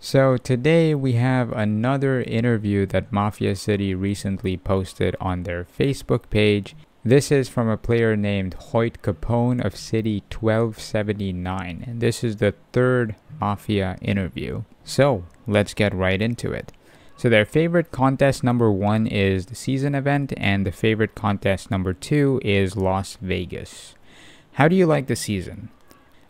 So today we have another interview that Mafia City recently posted on their Facebook page. This is from a player named Hoyt Capone of City 1279, and this is the third Mafia interview. So let's get right into it. So their favorite contest number one is the season event, and the favorite contest number two is Las Vegas. How do you like the season?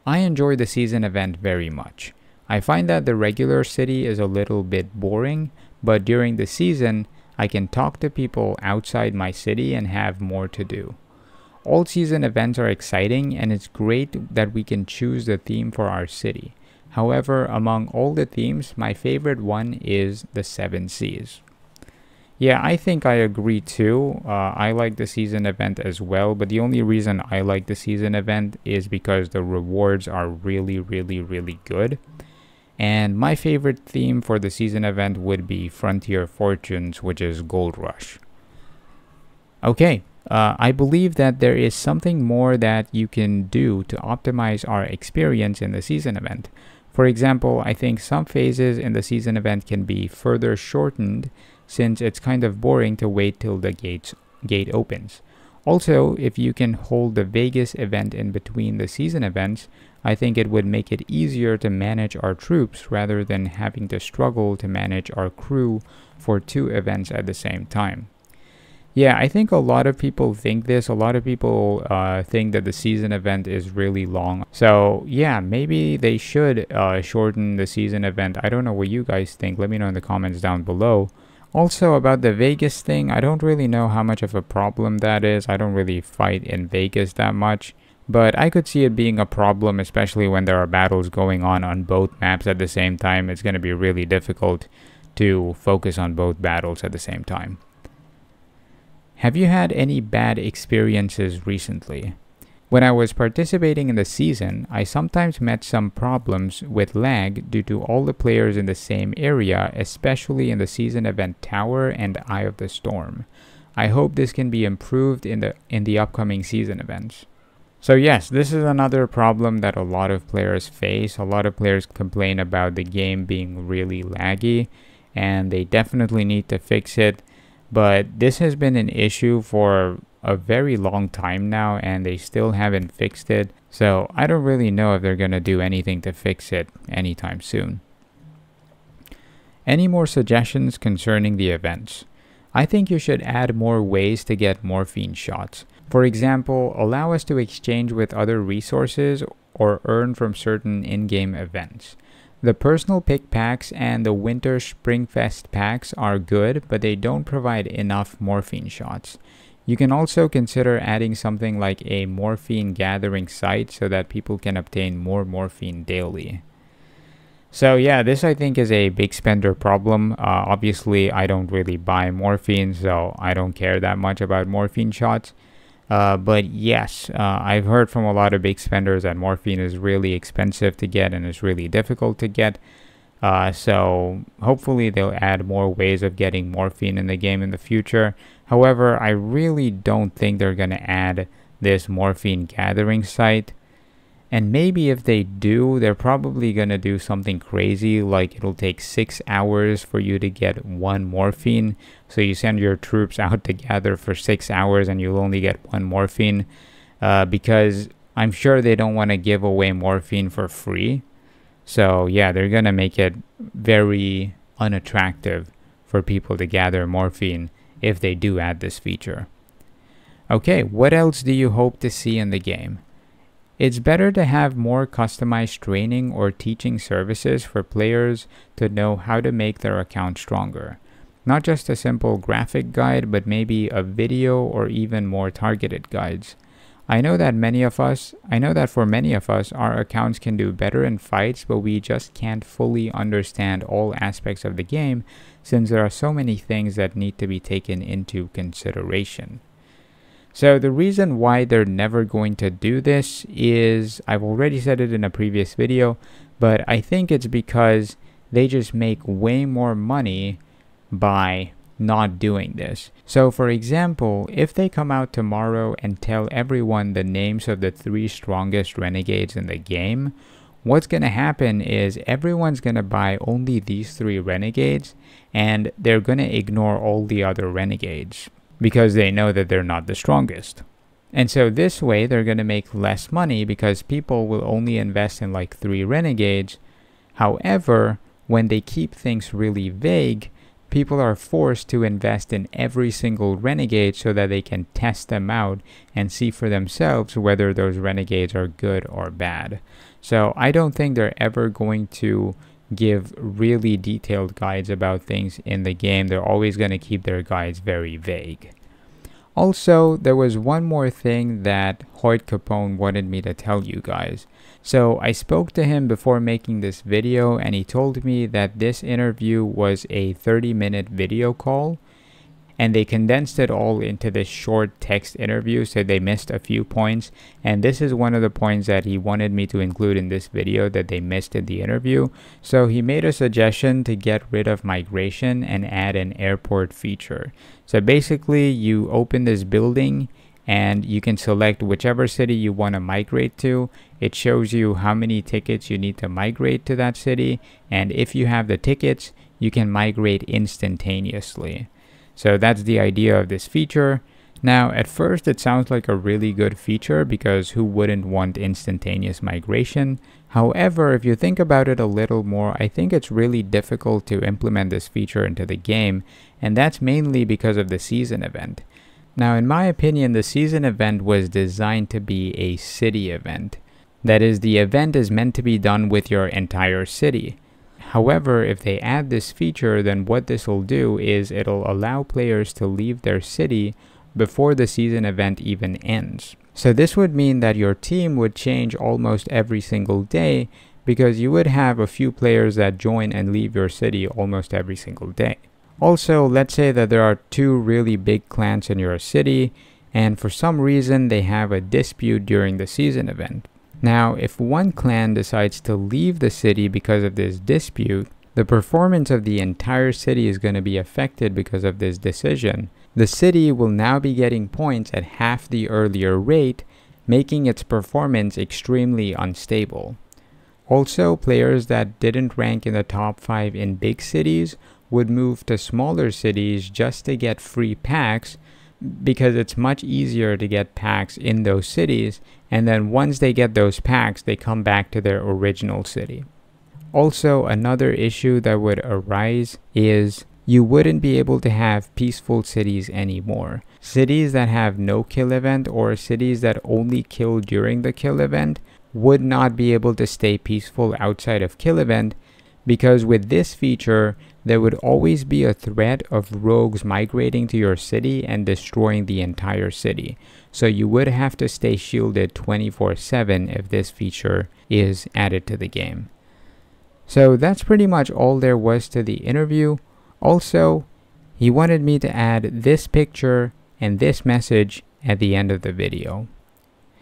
I enjoy the season event very much. I find that the regular city is a little bit boring, but during the season, I can talk to people outside my city and have more to do. All season events are exciting, and it's great that we can choose the theme for our city. However, among all the themes, my favorite one is the Seven Seas. Yeah, I think I agree too. Uh, I like the season event as well, but the only reason I like the season event is because the rewards are really, really, really good. And my favorite theme for the season event would be Frontier Fortunes, which is Gold Rush. Okay, uh, I believe that there is something more that you can do to optimize our experience in the season event. For example, I think some phases in the season event can be further shortened since it's kind of boring to wait till the gates, gate opens. Also, if you can hold the Vegas event in between the season events, I think it would make it easier to manage our troops rather than having to struggle to manage our crew for two events at the same time. Yeah, I think a lot of people think this. A lot of people uh, think that the season event is really long. So, yeah, maybe they should uh, shorten the season event. I don't know what you guys think. Let me know in the comments down below. Also, about the Vegas thing, I don't really know how much of a problem that is. I don't really fight in Vegas that much. But I could see it being a problem, especially when there are battles going on on both maps at the same time. It's going to be really difficult to focus on both battles at the same time. Have you had any bad experiences recently? When I was participating in the season, I sometimes met some problems with lag due to all the players in the same area, especially in the season event Tower and Eye of the Storm. I hope this can be improved in the in the upcoming season events. So yes, this is another problem that a lot of players face. A lot of players complain about the game being really laggy and they definitely need to fix it. But this has been an issue for a very long time now and they still haven't fixed it. So I don't really know if they're going to do anything to fix it anytime soon. Any more suggestions concerning the events? I think you should add more ways to get morphine shots. For example, allow us to exchange with other resources or earn from certain in-game events. The personal pick packs and the winter springfest packs are good, but they don't provide enough morphine shots. You can also consider adding something like a morphine gathering site so that people can obtain more morphine daily. So yeah, this I think is a big spender problem. Uh, obviously, I don't really buy morphine, so I don't care that much about morphine shots. Uh, but yes, uh, I've heard from a lot of big spenders that morphine is really expensive to get and is really difficult to get. Uh, so hopefully they'll add more ways of getting morphine in the game in the future. However, I really don't think they're going to add this morphine gathering site. And maybe if they do, they're probably going to do something crazy like it'll take six hours for you to get one morphine. So you send your troops out to gather for six hours and you'll only get one morphine. Uh, because I'm sure they don't want to give away morphine for free. So yeah, they're gonna make it very unattractive for people to gather morphine if they do add this feature. Okay, what else do you hope to see in the game? It's better to have more customized training or teaching services for players to know how to make their account stronger. Not just a simple graphic guide, but maybe a video or even more targeted guides. I know that many of us, I know that for many of us, our accounts can do better in fights, but we just can't fully understand all aspects of the game since there are so many things that need to be taken into consideration. So the reason why they're never going to do this is, I've already said it in a previous video, but I think it's because they just make way more money by not doing this. So for example, if they come out tomorrow and tell everyone the names of the three strongest renegades in the game, what's going to happen is everyone's going to buy only these three renegades and they're going to ignore all the other renegades because they know that they're not the strongest. And so this way they're going to make less money because people will only invest in like three renegades. However, when they keep things really vague, people are forced to invest in every single renegade so that they can test them out and see for themselves whether those renegades are good or bad. So I don't think they're ever going to give really detailed guides about things in the game. They're always going to keep their guides very vague. Also, there was one more thing that Hoyt Capone wanted me to tell you guys. So I spoke to him before making this video and he told me that this interview was a 30 minute video call and they condensed it all into this short text interview so they missed a few points and this is one of the points that he wanted me to include in this video that they missed in the interview so he made a suggestion to get rid of migration and add an airport feature so basically you open this building and you can select whichever city you want to migrate to. It shows you how many tickets you need to migrate to that city and if you have the tickets you can migrate instantaneously. So that's the idea of this feature. Now, at first, it sounds like a really good feature because who wouldn't want instantaneous migration? However, if you think about it a little more, I think it's really difficult to implement this feature into the game, and that's mainly because of the season event. Now, in my opinion, the season event was designed to be a city event. That is, the event is meant to be done with your entire city. However, if they add this feature, then what this will do is it'll allow players to leave their city before the season event even ends. So this would mean that your team would change almost every single day because you would have a few players that join and leave your city almost every single day. Also, let's say that there are two really big clans in your city and for some reason they have a dispute during the season event. Now, if one clan decides to leave the city because of this dispute, the performance of the entire city is going to be affected because of this decision. The city will now be getting points at half the earlier rate, making its performance extremely unstable. Also, players that didn't rank in the top 5 in big cities would move to smaller cities just to get free packs because it's much easier to get packs in those cities and then once they get those packs they come back to their original city. Also another issue that would arise is you wouldn't be able to have peaceful cities anymore. Cities that have no kill event or cities that only kill during the kill event would not be able to stay peaceful outside of kill event because with this feature there would always be a threat of rogues migrating to your city and destroying the entire city. So you would have to stay shielded 24-7 if this feature is added to the game. So that's pretty much all there was to the interview. Also, he wanted me to add this picture and this message at the end of the video.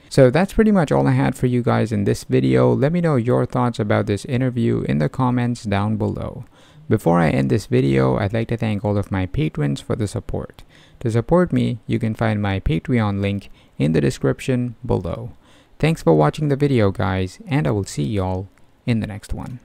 So that's pretty much all I had for you guys in this video. Let me know your thoughts about this interview in the comments down below. Before I end this video, I'd like to thank all of my patrons for the support. To support me, you can find my Patreon link in the description below. Thanks for watching the video guys, and I will see y'all in the next one.